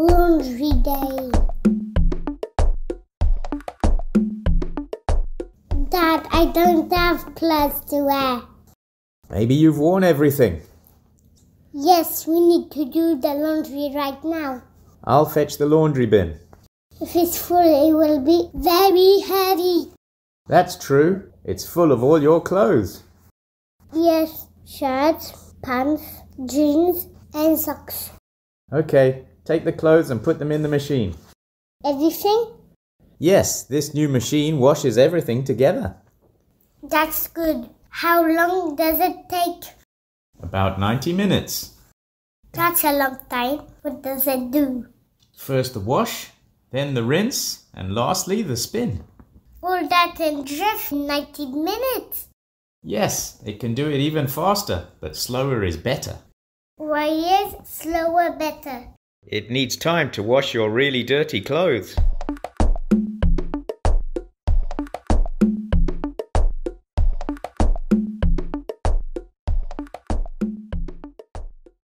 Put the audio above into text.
laundry day. Dad, I don't have clothes to wear. Maybe you've worn everything. Yes, we need to do the laundry right now. I'll fetch the laundry bin. If it's full, it will be very heavy. That's true. It's full of all your clothes. Yes, shirts, pants, jeans, and socks. Okay, take the clothes and put them in the machine. Everything? Yes, this new machine washes everything together. That's good. How long does it take? About 90 minutes. That's a long time. What does it do? First the wash, then the rinse, and lastly the spin. All that in just 90 minutes. Yes, it can do it even faster, but slower is better. Why is slower better? It needs time to wash your really dirty clothes.